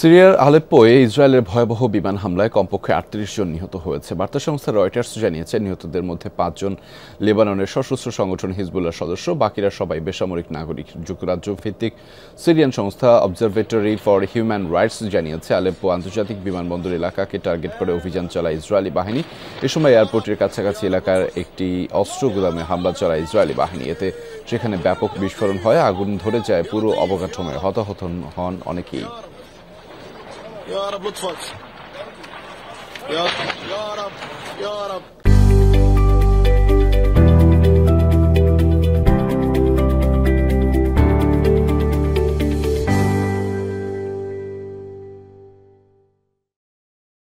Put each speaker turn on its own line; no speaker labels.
সিরিয়ার আলেপ্পোয়ে ইসরায়েলের ভয়াবহ বিমান হামলায় কমপক্ষে আটত্রিশ জন নিহত হয়েছে। বার্তা সংস্থা রয়টার্স জানিয়েছে, নিহতদের মধ্যে পাঁচজন লেবাননের সশস্ত্র সংগঠন হিজবুল্লার সদস্য, বাকিরা সবাই বেসামরিক নাগরিক। যুক্তরাজ্য ভিত্তিক সিরিয়ান সংস্থা অবজারভেটরি ফর হিউম্যান রাইটস জানিয়েছে, আলেপ্পো আন্তর্জাতিক বিমানবন্দর এলাকাকে টার্গেট করে অভিযান চালায় ইসরায়েলি বাহিনী। এ সময় এয়ারপোর্টের কাছাকাছি এলাকার একটি অস্ত্র গুদামে হামলা চালায় ইসরায়েলি বাহিনী। এতে সেখানে ব্যাপক বিস্ফোরণ হয়, আগুন ধরে যায়, পুরো অবকাঠামোয় হতাহত হন অনেকেই।
يا رب لطفك يا يا رب يا رب.